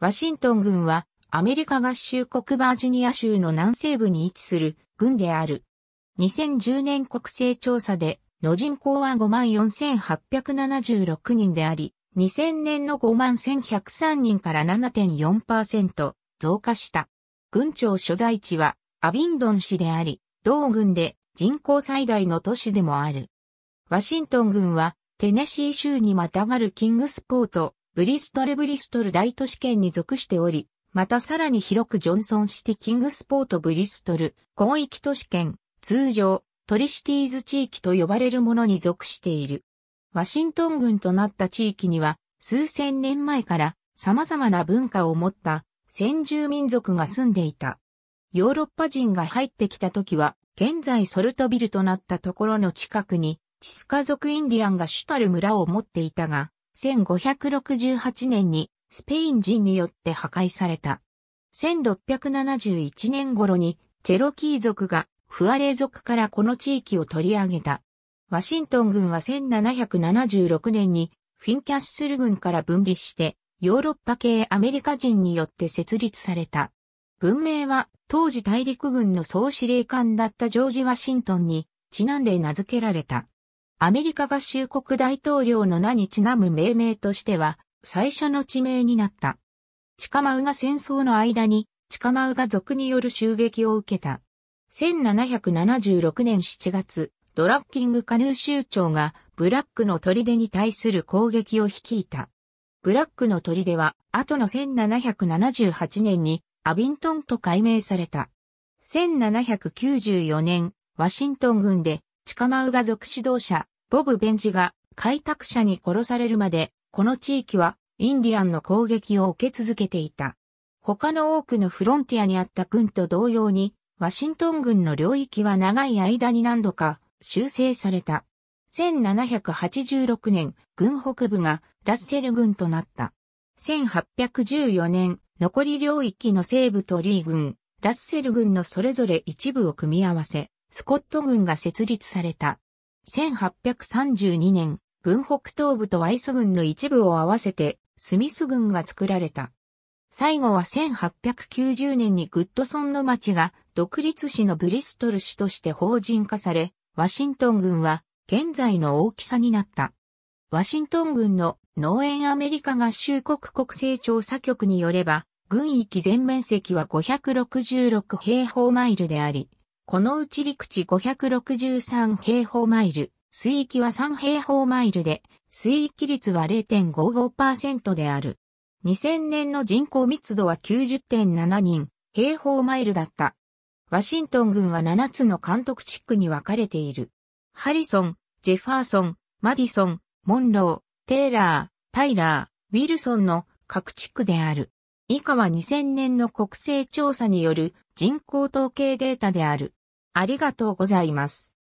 ワシントン軍はアメリカ合衆国バージニア州の南西部に位置する軍である。2010年国勢調査での人口は54,876人であり、2000年の51,103人から7.4%増加した。軍庁所在地はアビンドン市であり、同軍で人口最大の都市でもある。ワシントン軍はテネシー州にまたがるキングスポート、ブリストルブリストル大都市圏に属しており、またさらに広くジョンソンシティキングスポートブリストル、広域都市圏、通常、トリシティーズ地域と呼ばれるものに属している。ワシントン軍となった地域には、数千年前から様々な文化を持った先住民族が住んでいた。ヨーロッパ人が入ってきた時は、現在ソルトビルとなったところの近くに、チスカ族インディアンが主たる村を持っていたが、1568年にスペイン人によって破壊された。1671年頃にチェロキー族がフアレー族からこの地域を取り上げた。ワシントン軍は1776年にフィンキャッスル軍から分離してヨーロッパ系アメリカ人によって設立された。軍名は当時大陸軍の総司令官だったジョージ・ワシントンにちなんで名付けられた。アメリカ合衆国大統領の名にちなむ命名としては、最初の地名になった。チカマウが戦争の間に、チカマウが族による襲撃を受けた。1776年7月、ドラッキングカヌー州長がブラックの砦に対する攻撃を率いた。ブラックの砦は、後の1778年にアビントンと改名された。1794年、ワシントン軍で、チカマウが族指導者、ボブ・ベンジが開拓者に殺されるまで、この地域はインディアンの攻撃を受け続けていた。他の多くのフロンティアにあった軍と同様に、ワシントン軍の領域は長い間に何度か修正された。1786年、軍北部がラッセル軍となった。1814年、残り領域の西部とリー軍、ラッセル軍のそれぞれ一部を組み合わせ、スコット軍が設立された。1832年、軍北東部とワイス軍の一部を合わせて、スミス軍が作られた。最後は1890年にグッドソンの町が独立市のブリストル市として法人化され、ワシントン軍は現在の大きさになった。ワシントン軍の農園アメリカ合衆国国勢調査局によれば、軍域全面積は566平方マイルであり、このうち陸地563平方マイル、水域は3平方マイルで、水域率は0.55%である。2000年の人口密度は90.7人、平方マイルだった。ワシントン軍は7つの監督地区に分かれている。ハリソン、ジェファーソン、マディソン、モンロー、テイラー、タイラー、ウィルソンの各地区である。以下は2000年の国勢調査による人口統計データである。ありがとうございます。